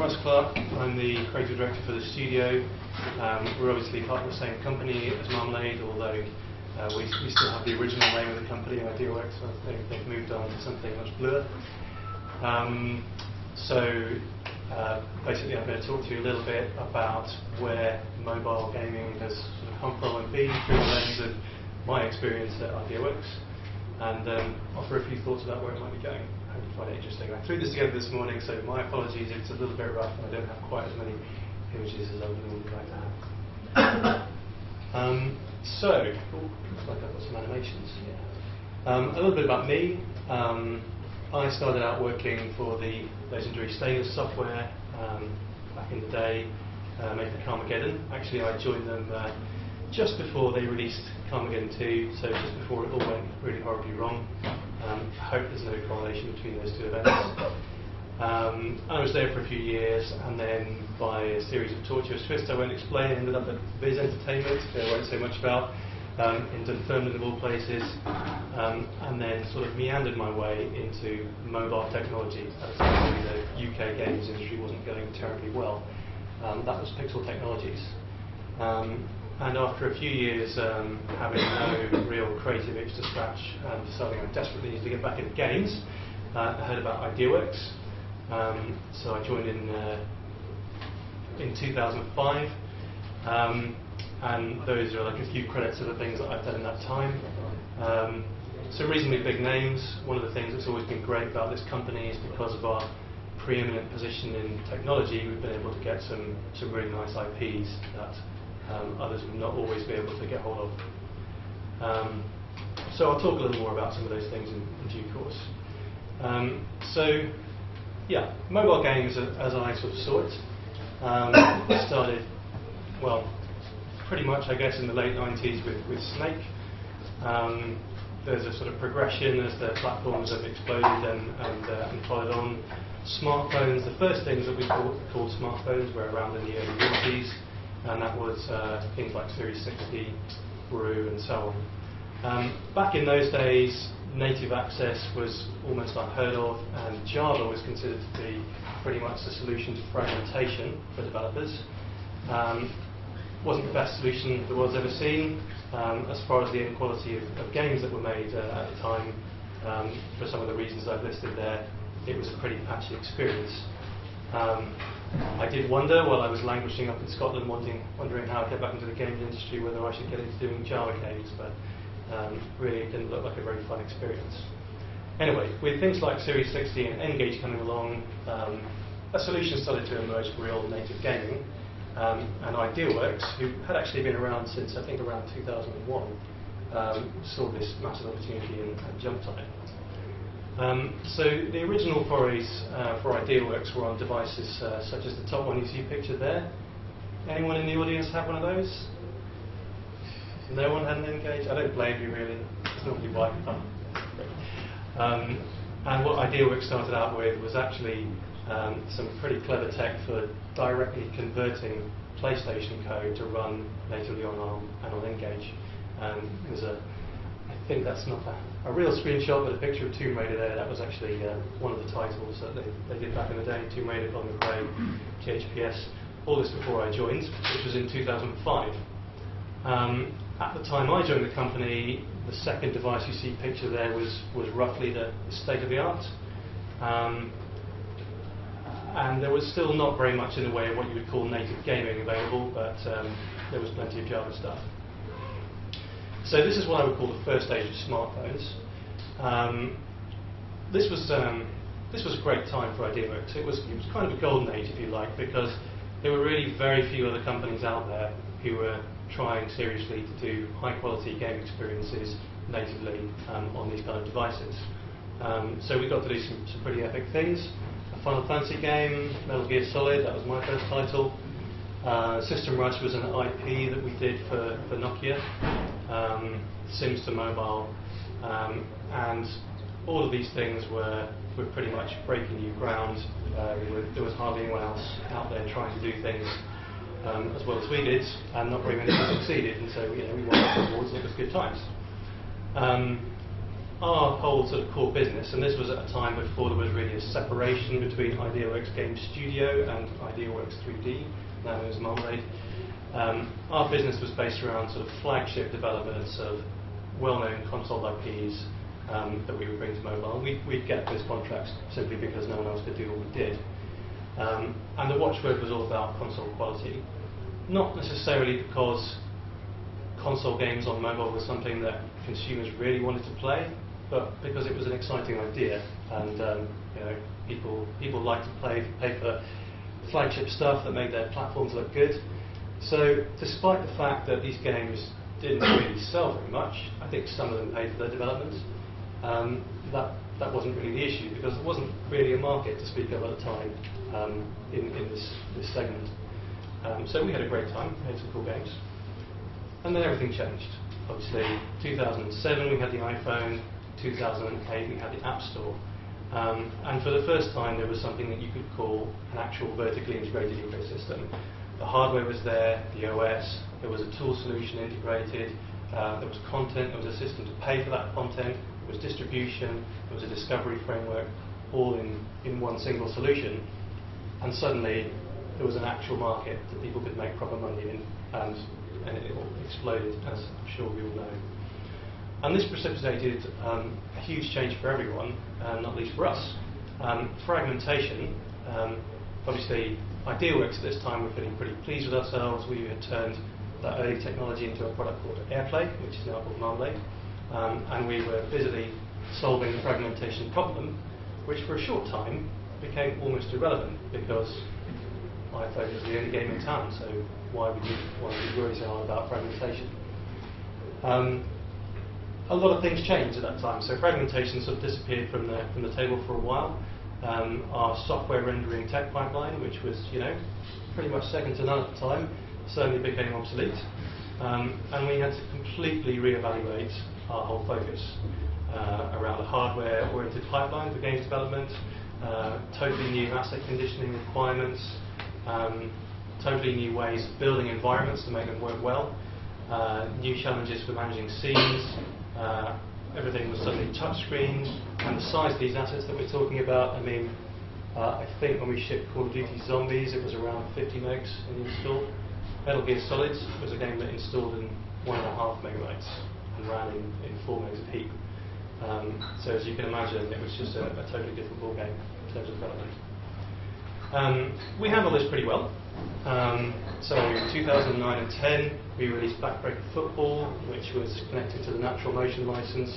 Russ Clark. I'm the creative director for the studio. Um, we're obviously part of the same company as Marmalade, although uh, we, we still have the original name of the company, Ideaworks. I think they've moved on to something much bluer. Um, so uh, basically, I'm going to talk to you a little bit about where mobile gaming has sort of come from and been through the lens of my experience at Ideaworks, and um, offer a few thoughts about where it might be going. I hope you find it interesting. I threw this together this morning, so my apologies if it's a little bit rough and I don't have quite as many images as I would normally like to have. um, so, ooh, looks like I've got some animations. Yeah. Um, a little bit about me. Um, I started out working for the legendary Stainless software um, back in the day, uh, made for Carmageddon. Actually, I joined them uh, just before they released Carmageddon 2, so just before it all went really horribly wrong. Um, I hope there's no correlation between those two events. Um, I was there for a few years, and then by a series of tortuous twists I won't explain, ended up at Viz Entertainment, I won't say much about um, in Dunfermline of all places, um, and then sort of meandered my way into mobile technology at a time the UK games industry wasn't going terribly well. Um, that was Pixel Technologies. Um, and after a few years um, having no real creative itch to scratch and deciding I desperately needed to get back into games, uh, I heard about Ideaworks. Um, so I joined in uh, in 2005. Um, and those are like a few credits of the things that I've done in that time. Um, some reasonably big names. One of the things that's always been great about this company is because of our preeminent position in technology, we've been able to get some, some really nice IPs that um, others would not always be able to get hold of. Um, so I'll talk a little more about some of those things in, in due course. Um, so, yeah, mobile games, as I sort of saw it, um, started, well, pretty much, I guess, in the late 90s with, with Snake. Um, there's a sort of progression as the platforms have exploded and, and, uh, and followed on. Smartphones, the first things that we called, called smartphones were around in the early 90s, and that was uh, things like Series 60, Brew, and so on. Um, back in those days, native access was almost unheard of, and Java was considered to be pretty much the solution to fragmentation for developers. Um, wasn't the best solution the world's ever seen um, as far as the inequality of, of games that were made uh, at the time. Um, for some of the reasons I've listed there, it was a pretty patchy experience. Um, I did wonder while I was languishing up in Scotland, wondering how I'd get back into the games industry, whether I should get into doing Java games, but um, really it didn't look like a very fun experience. Anyway, with things like Series 60 and N-Gage coming along, um, a solution started to emerge for real native gaming um, and Ideaworks, who had actually been around since I think around 2001, um, saw this massive opportunity and, and jumped on it. Um, so the original forays uh, for Ideaworks were on devices uh, such as the top one you see pictured there. Anyone in the audience have one of those? No one had an N-Gage? I don't blame you really. It's normally white. Um, and what Ideaworks started out with was actually um, some pretty clever tech for directly converting PlayStation code to run natively on ARM and on N-Gage. Um, there's a, I think that's not a, a, real screenshot, with a picture of Tomb Raider there. That was actually uh, one of the titles that they, they did back in the day. Tomb Raider, Blood and Clay, THPS. All this before I joined, which was in 2005. Um, at the time I joined the company, the second device you see pictured there was, was roughly the, the state of the art. Um, and there was still not very much in the way of what you would call native gaming available, but um, there was plenty of Java stuff. So this is what I would call the first age of smartphones. Um, this was um, this was a great time for Ideaworks. It was it was kind of a golden age, if you like, because there were really very few other companies out there who were trying seriously to do high quality game experiences natively um, on these kind of devices. Um, so we got to do some, some pretty epic things. A Final Fantasy game, Metal Gear Solid, that was my first title. Uh, System Rush was an IP that we did for, for Nokia, um, Sims 2 mobile, um, and all of these things were, were pretty much breaking new ground. Uh, there was hardly anyone else out there trying to do things um, as well as we did, and not very many people succeeded, and so you know, we won awards and it was good times. Um, our whole sort of core business, and this was at a time before there was really a separation between IdeaWorks Game Studio and IdeaWorks 3D, now known as Marmalade. Um, our business was based around sort of flagship developments of well-known console IPs um, that we would bring to mobile. We'd, we'd, get those contracts simply because no one else could do what we did. Um, and the watchword was all about console quality. Not necessarily because console games on mobile was something that consumers really wanted to play, but because it was an exciting idea and um, you know people people like to play pay for flagship stuff that made their platforms look good. So despite the fact that these games didn't really sell very much, I think some of them paid for their development. Um, that that wasn't really the issue because there wasn't really a market to speak of at the time um, in, in this, this segment. Um, so we had a great time, we had some cool games. And then everything changed. Obviously, 2007 we had the iPhone, 2008 we had the App Store. Um, and for the first time there was something that you could call an actual vertically integrated ecosystem. The hardware was there, the OS, there was a tool solution integrated, uh, there was content, there was a system to pay for that content, there was distribution, there was a discovery framework, all in, in one single solution. And suddenly there was an actual market that people could make proper money in, and, and it all exploded, as I'm sure we all know. And this precipitated um, a huge change for everyone, uh, not least for us. Um, fragmentation, um, obviously, IdeaWorks at this time were feeling pretty pleased with ourselves. We had turned that early technology into a product called AirPlay, which is now called Marmalade. Um, and we were busily solving the fragmentation problem, which for a short time became almost irrelevant because iPhone was the only game in town, so why would you, why would you worry so hard about fragmentation? Um, a lot of things changed at that time. So fragmentation sort of disappeared from the, from the table for a while. Um, our software rendering tech pipeline, which was, you know, pretty much second to none at the time, suddenly became obsolete. Um, and we had to completely reevaluate our whole focus uh, around a hardware-oriented pipeline for games development, uh, totally new asset conditioning requirements, um, totally new ways of building environments to make them work well, uh, new challenges for managing scenes, uh, everything was suddenly touchscreen, and the size of these assets that we're talking about, I mean, uh, I think when we shipped Call of Duty Zombies, it was around 50 megs in install. Metal Gear Solid was a game that installed in one and a half megabytes and ran in, in four megs of heap. Um, so as you can imagine, it was just a, a totally different ball game in terms of development. Um, we handled this pretty well. Um, so in 2009 and 10, we released Backbreaker Football, which was connected to the Natural Motion license.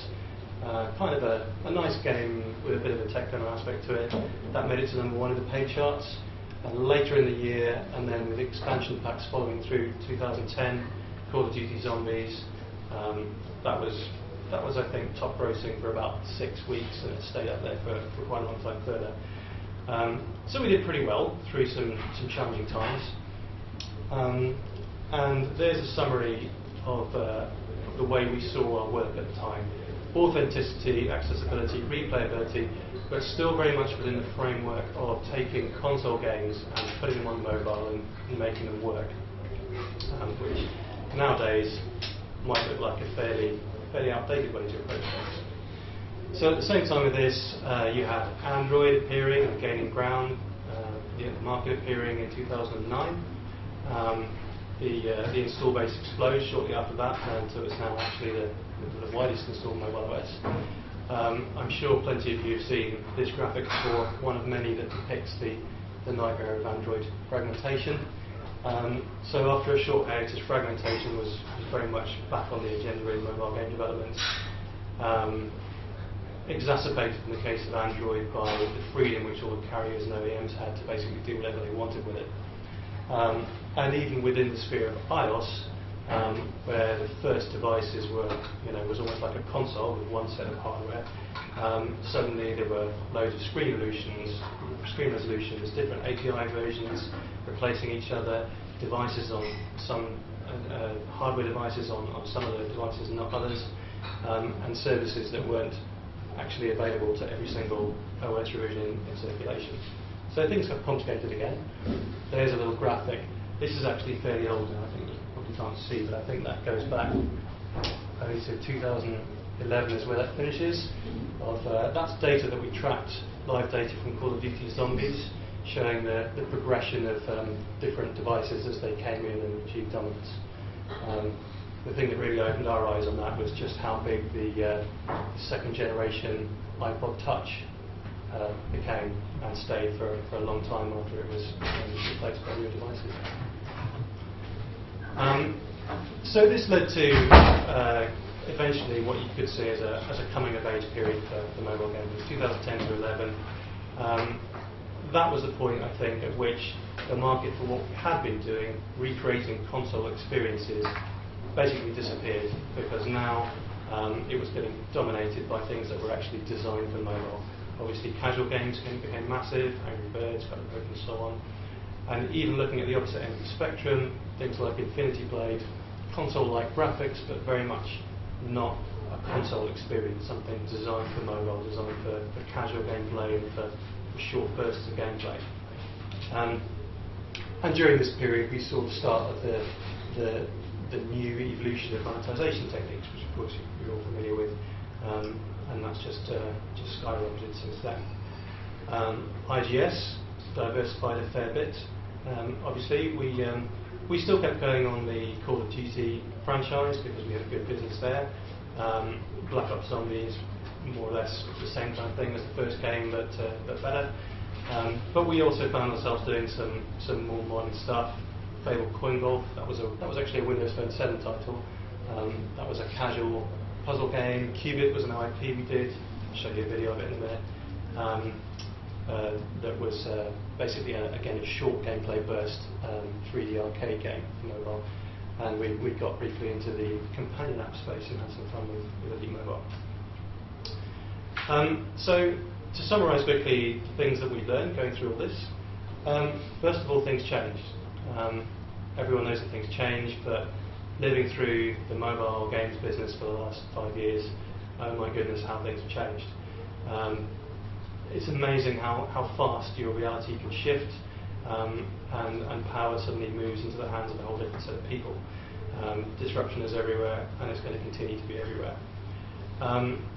Uh, kind of a, a, nice game with a bit of a tech demo aspect to it. That made it to number one in the pay charts. And later in the year, and then with expansion packs following through 2010, Call of Duty Zombies, um, that was that was I think top grossing for about six weeks, and it stayed up there for, for quite a long time further. Um, so we did pretty well through some, some challenging times. Um, and there's a summary of uh, the way we saw our work at the time. Authenticity, accessibility, replayability, but still very much within the framework of taking console games and putting them on mobile and, and making them work, um, which nowadays might look like a fairly, fairly outdated way to approach things. So at the same time with this, uh, you had Android appearing and gaining ground, uh, the market appearing in 2009. Um, the, uh, the install base explodes shortly after that, and so it's now actually the, the widest installed mobile OS. Um, I'm sure plenty of you have seen this graphic before, one of many that depicts the, the nightmare of Android fragmentation. Um, so after a short hiatus, fragmentation was, was, very much back on the agenda in mobile game development. Um, exacerbated in the case of Android by the freedom which all the carriers and OEMs had to basically do whatever they wanted with it. Um, and even within the sphere of iOS, um, where the first devices were, you know, was almost like a console with one set of hardware. Um, suddenly there were loads of screen resolutions, screen resolutions, different API versions replacing each other, devices on some uh, uh, hardware devices on, on some of the devices and not others, um, and services that weren't actually available to every single OS revision in, circulation. So things got complicated again. There's a little graphic. This is actually fairly old now, I think you probably can't see, but I think that goes back to 2000, 11 is where that finishes. Of uh, that's data that we tracked, live data from Call of Duty Zombies, showing the, the progression of um, different devices as they came in and achieved dominance. Um, the thing that really opened our eyes on that was just how big the uh, second generation iPod Touch uh, became and stayed for, for a long time after it was um, replaced by newer devices. Um, so this led to uh, eventually what you could see as a, as a coming of age period for, for mobile gaming. 2010 to 11. Um, that was the point, I think, at which the market for what we had been doing, recreating console experiences, basically disappeared because now um, it was getting dominated by things that were actually designed for mobile. Obviously, casual games became massive, Angry Birds, Book, and so on. And even looking at the opposite end of the spectrum, things like Infinity Blade, console-like graphics, but very much not a console experience, something designed for mobile, designed for, for casual gameplay and for, for, short bursts of gameplay. Um, and during this period, we saw the start of the, the the new evolution of monetization techniques, which of course you're all familiar with, um, and that's just uh, just skyrocketed since then. Um, IGS diversified a fair bit. Um, obviously, we um, we still kept going on the Call of Duty franchise because we had a good business there. Um, Black Ops Zombies, more or less the same kind of thing as the first game, but uh, but better. Um, but we also found ourselves doing some some more modern stuff. Fable Coin Golf. That was a, that was actually a Windows Phone 7 title. Um, that was a casual puzzle game. Qubit was an IP we did. I'll show you a video of it in a minute. Um, uh, that was uh, basically, a, again, a short gameplay burst um, 3D arcade game for mobile. And we, we got briefly into the companion app space and had some fun with, with Elite Mobile. Um, so, to summarise quickly the things that we learned going through all this, um, first of all, things changed. Um, everyone knows that things change, but living through the mobile games business for the last five years, oh my goodness, how things have changed. Um, it's amazing how, how fast your reality can shift um, and, and power suddenly moves into the hands of a whole different set of people. Um, disruption is everywhere and it's going to continue to be everywhere. Um,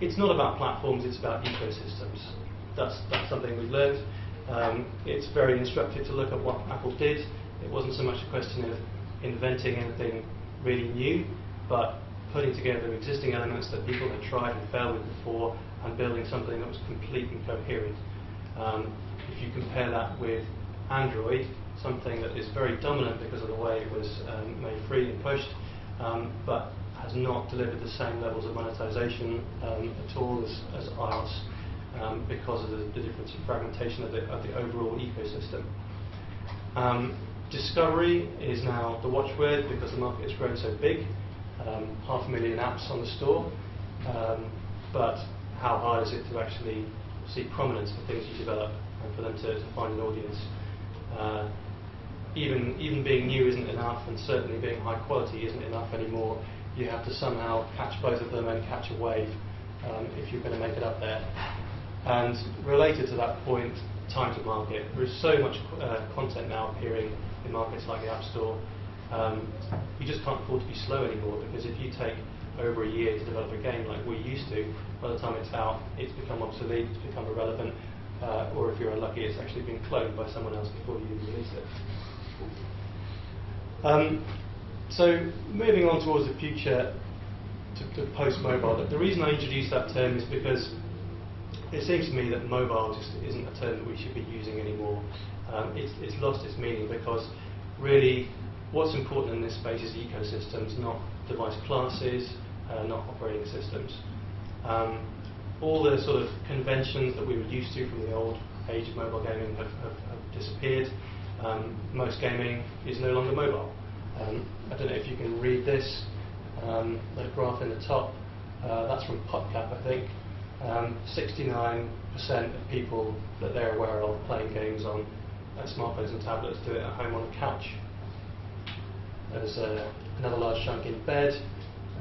it's not about platforms, it's about ecosystems. That's, that's something we've learned. Um, it's very instructive to look at what Apple did. It wasn't so much a question of inventing anything really new, but putting together existing elements that people had tried and failed with before and building something that was complete and coherent. Um, if you compare that with Android, something that is very dominant because of the way it was um, made free and pushed, um, but has not delivered the same levels of monetization um, at all as, as iOS um, because of the, the, difference in fragmentation of the, of the overall ecosystem. Um, discovery is now the watchword because the market has grown so big, um, half a million apps on the store, um, but how hard is it to actually see prominence for things you develop and for them to, to find an audience? Uh, even, even being new isn't enough, and certainly being high quality isn't enough anymore. You have to somehow catch both of them and catch a wave um, if you're going to make it up there. And related to that point, time to market. There is so much uh, content now appearing in markets like the App Store. Um, you just can't afford to be slow anymore because if you take over a year to develop a game like we used to, by the time it's out, it's become obsolete, it's become irrelevant, uh, or if you're unlucky, it's actually been cloned by someone else before you release it. Um, so moving on towards the future, to, to post-mobile, the reason I introduced that term is because it seems to me that mobile just isn't a term that we should be using anymore. Um, it's, it's, lost its meaning because really what's important in this space is ecosystems, not device classes, uh, not operating systems. Um, all the sort of conventions that we were used to from the old age of mobile gaming have, have, have disappeared. Um, most gaming is no longer mobile. Um, I don't know if you can read this, um, the graph in the top. Uh, that's from PopCap, I think. 69% um, of people that they're aware of playing games on uh, smartphones and tablets do it at home on a couch. There's uh, another large chunk in bed.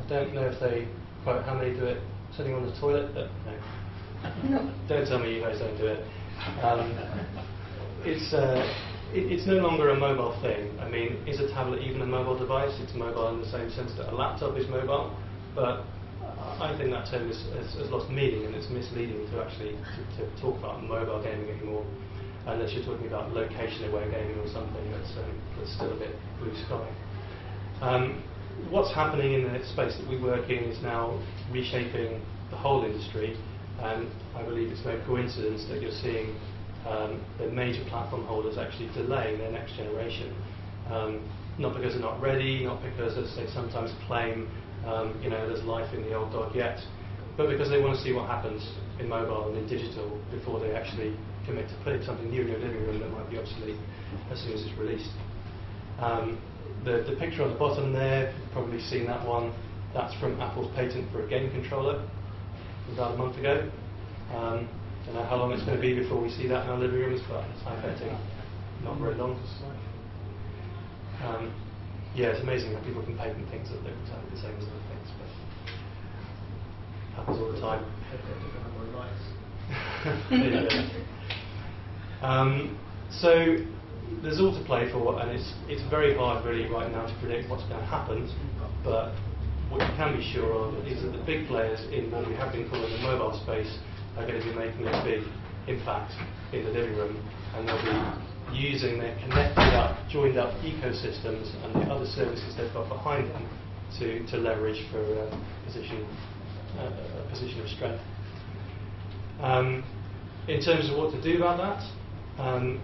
I don't know if they quote how many do it sitting on the toilet, but no. no. Don't tell me you guys don't do it. Um, it's, uh, it, it's no longer a mobile thing. I mean, is a tablet even a mobile device? It's mobile in the same sense that a laptop is mobile. but I think that term has, has, lost meaning and it's misleading to actually to, to, talk about mobile gaming anymore, unless you're talking about location-aware gaming or something that's, um, that's still a bit blue sky. Um, what's happening in the space that we work in is now reshaping the whole industry, and I believe it's no coincidence that you're seeing um, the major platform holders actually delay their next generation. Um, not because they're not ready, not because, as they sometimes claim, um, you know, there's life in the old dog yet, but because they want to see what happens in mobile and in digital before they actually commit to putting something new in your living room that might be obsolete as soon as it's released. Um, the, the picture on the bottom there, you've probably seen that one, that's from Apple's patent for a game controller about a month ago. Um, don't know how long it's going to be before we see that in our living rooms, but I'm betting not very long. Um, yeah, it's amazing how people can patent things that look exactly the same as other things, but happens all the time. um, so there's all to play for, and it's it's very hard really right now to predict what's going to happen. But what you can be sure of is that the big players in what we have been calling the mobile space are going to be making a big impact in the living room, and they'll be using their connected up, joined up ecosystems and the other services they've got behind them to, to leverage for a position, a position of strength. Um, in terms of what to do about that, um,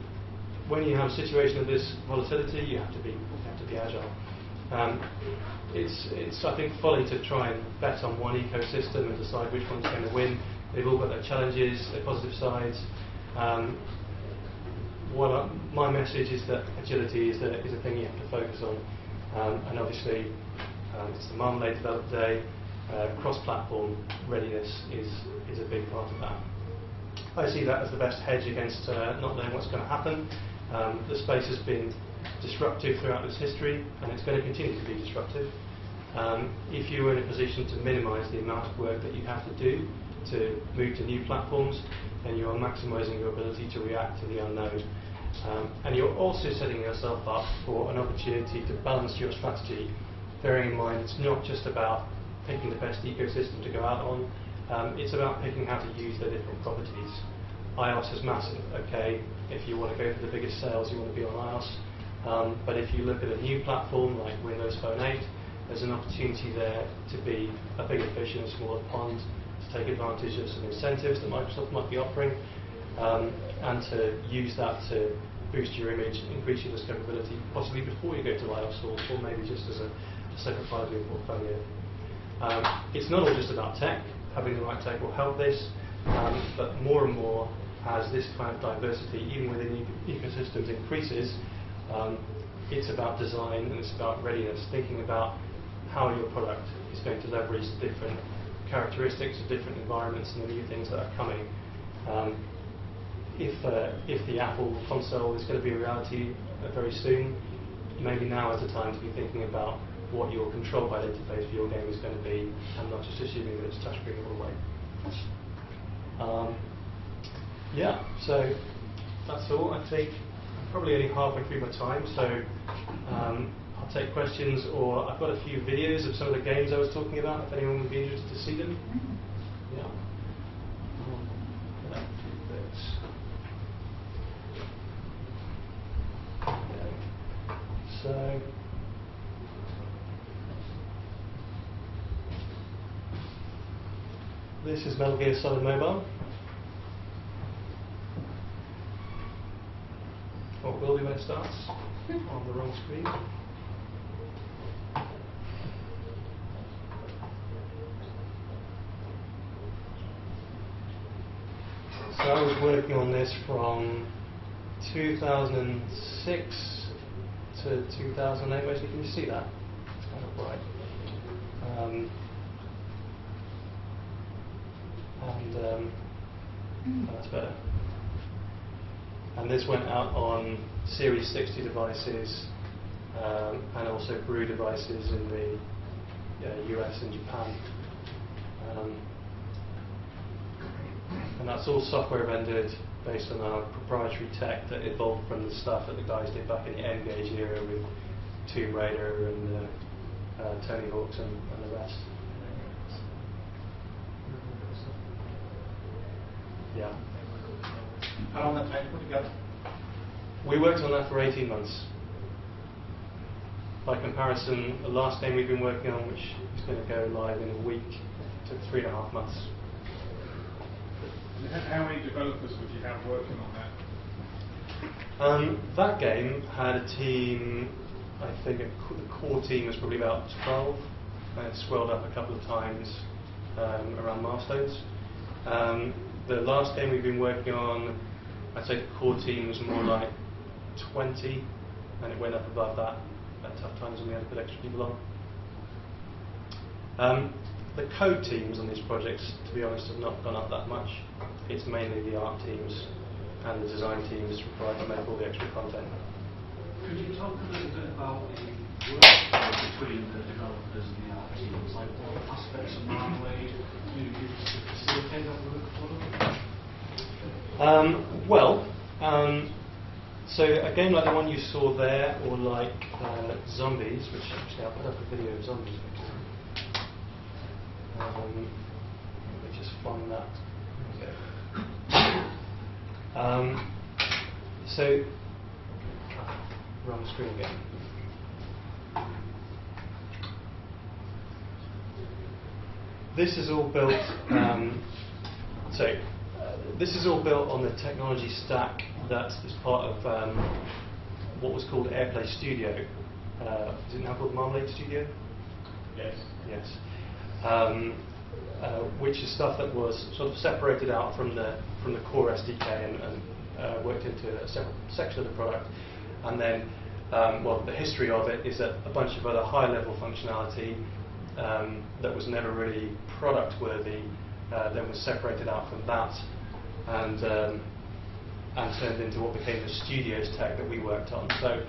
when you have a situation of this volatility, you have to be, you have to be agile. Um, it's, it's, I think, folly to try and bet on one ecosystem and decide which one's going to win. They've all got their challenges, their positive sides. Um, what I, my message is that agility is a, is a thing you have to focus on. Um, and obviously, um, it's the Marmalade Develop Day. Uh, cross-platform readiness is, is a big part of that. I see that as the best hedge against uh, not knowing what's going to happen. Um, the space has been disruptive throughout its history, and it's going to continue to be disruptive. Um, if you are in a position to minimize the amount of work that you have to do to move to new platforms, then you are maximizing your ability to react to the unknown. Um, and you're also setting yourself up for an opportunity to balance your strategy, bearing in mind it's not just about picking the best ecosystem to go out on, um, it's about picking how to use their different properties. iOS is massive, okay, if you want to go for the biggest sales, you want to be on iOS. Um, but if you look at a new platform like Windows Phone 8, there's an opportunity there to be a bigger fish in a smaller pond, to take advantage of some incentives that Microsoft might be offering, um, and to use that to boost your image, increase your discoverability, possibly before you go to iOS or, or maybe just as a, a separate part of your portfolio. Um, it's not all just about tech. Having the right tech will help this, um, but more and more as this kind of diversity, even within ecosystems, increases, um, it's about design and it's about readiness, thinking about how your product is going to leverage different characteristics of different environments and the new things that are coming. Um, if, uh, if the Apple console is going to be a reality uh, very soon, maybe now is the time to be thinking about what your control by interface for your game is going to be and not just assuming that it's touchscreen all the way. Um, yeah, so that's all. I think I'm probably only halfway through my time, so um, I'll take questions, or I've got a few videos of some of the games I was talking about, if anyone would be interested to see them. Yeah. So, this is Metal Gear Solid Mobile. What will be when it starts? On the wrong screen. So I was working on this from 2006 to 2008. Wait, can you see that? It's kind of bright. Um, and um, oh, that's better. And this went out on Series 60 devices um, and also Brew devices in the uh, US and Japan. that's all software rendered based on our proprietary tech that evolved from the stuff that the guys did back in the N-Gage era with Tomb Raider and uh, uh, Tony Hawk's and, and the rest. Yeah. How long that take? What you got? We worked on that for 18 months. By comparison, the last game we've been working on, which is going to go live in a week, took three and a half months. How many developers would you have working on that? Um, that game had a team, I think the core team was probably about 12, and it swelled up a couple of times um, around milestones. Um, the last game we've been working on, I'd say the core team was more like 20, and it went up above that at tough times when we had to put extra people on. Um, the code teams on these projects, to be honest, have not gone up that much. It's mainly the art teams and the design teams required to make all the extra content. Could you talk a little bit about the workflow between the developers and the art teams? Like what aspects of Marmalade do you use to facilitate that workflow? Um, well, um, so a game like the one you saw there, or like uh, Zombies, which actually I'll put up a video of Zombies. actually. Um, let me just find that. Um, so, wrong screen again. This is all built. Um, so, uh, this is all built on the technology stack that is part of um, what was called AirPlay Studio. Uh, is it now called Marmalade Studio? Yes. Yes. Um, uh, which is stuff that was sort of separated out from the from the core SDK and, and uh, worked into a separate section of the product. And then, um, well, the history of it is that a bunch of other high-level functionality um, that was never really product-worthy uh, then was separated out from that and um, and turned into what became the Studios tech that we worked on. So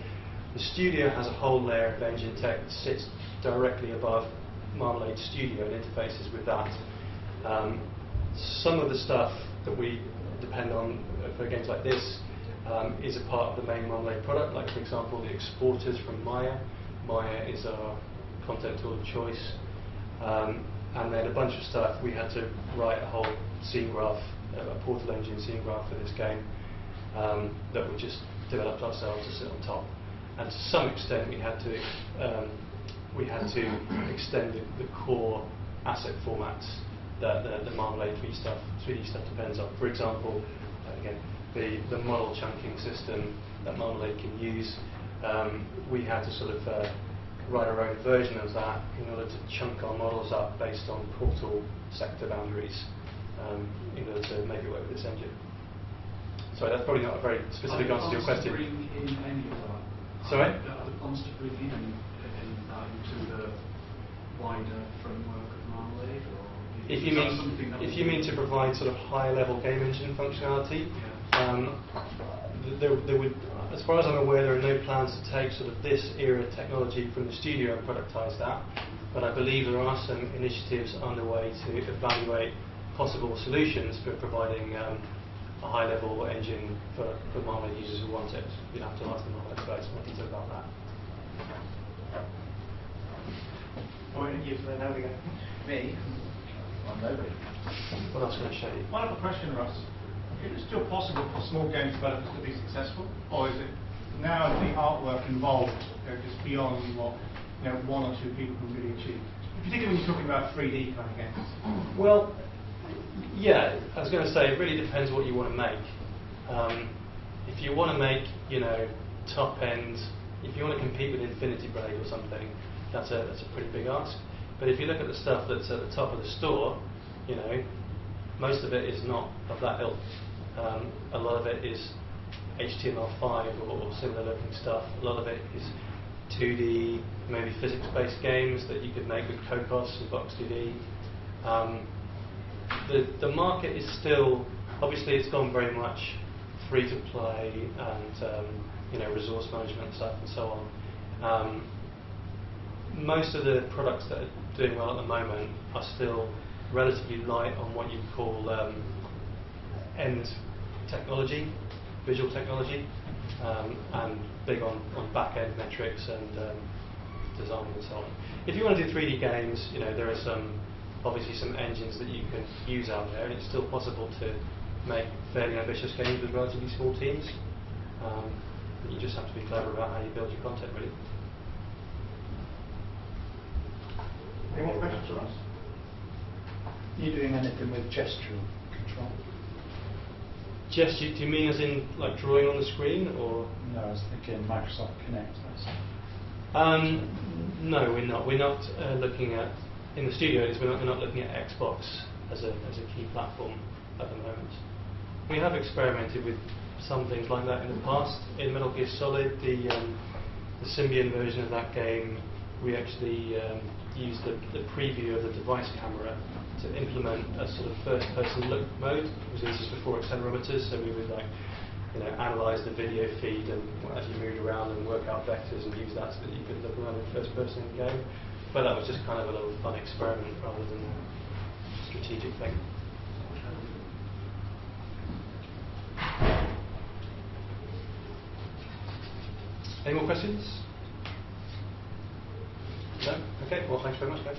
the Studio has a whole layer of engine tech that sits directly above Marmalade Studio and interfaces with that. Um, some of the stuff that we depend on for games like this um, is a part of the main Marmalade product, like for example the exporters from Maya. Maya is our content tool of choice. Um, and then a bunch of stuff, we had to write a whole scene graph, a Portal Engine scene graph for this game um, that we just developed ourselves to sit on top. And to some extent, we had to um, we had to extend the, the core asset formats that the, the Marmalade 3D stuff, 3D stuff depends on. For example, uh, again, the, the model chunking system that Marmalade can use, um, we had to sort of uh, write our own version of that in order to chunk our models up based on portal sector boundaries um, in order to make it work with this engine. Sorry, that's probably not a very specific answer to there your plans question. bring in any of that? Sorry? Are there plans to bring in any, any of that into the wider framework of Marmalade? Or If you mean if you mean to provide sort of higher level game engine functionality, Yeah. um, there, there would, as far as I'm aware, there are no plans to take sort of this era technology from the studio and productize that. But I believe there are some initiatives underway to evaluate possible solutions for providing um, a high level engine for, for Marmalade users who want it. You'd have to ask the Marmalade folks more detail about that. Oh, you, there we go. Me? Well, nobody. What else can I show you? One other question, Russ. Is it still possible for small game developers to be successful, or is it now the artwork involved you know, just beyond what you know one or two people can really achieve? Particularly when you're talking about 3D kind of games. Well, yeah, I was going to say it really depends what you want to make. Um, if you want to make, you know, top end, if you want to compete with Infinity Blade or something, that's a that's a pretty big ask. But if you look at the stuff that's at the top of the store, you know, most of it is not of that ilk. Um, a lot of it is HTML5 or, or similar looking stuff. A lot of it is 2D, maybe physics-based games that you could make with Cocos and Box2D. Um, the, the market is still, obviously it's gone very much free to play and um, you know resource management stuff and so on. Um, most of the products that are doing well at the moment are still relatively light on what you call um, end technology, visual technology, um, and big on, on back end metrics and um, design and so on. If you want to do 3D games, you know there are some obviously some engines that you can use out there, and it's still possible to make fairly ambitious games with relatively small teams. Um, you just have to be clever about how you build your content, really. Any more questions for us? Are you doing anything with gestural control? Jess, do you, mean as in like drawing on the screen, or? No, I was thinking Microsoft Kinect. Um, no, we're not. We're not uh, looking at in the studios. We're not, we're not looking at Xbox as a as a key platform at the moment. We have experimented with some things like that in the past. In Metal Gear Solid, the um, the Symbian version of that game, we actually um, used the, the preview of the device camera to implement a sort of first-person look mode. Because this is before accelerometers, so we would like you know, analyze the video feed and as you moved around and work out vectors and use that so that you could look around in first person game. But that was just kind of a little fun experiment rather than a strategic thing. Any more questions? Okay, well thanks very much guys.